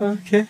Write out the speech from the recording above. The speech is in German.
Okay.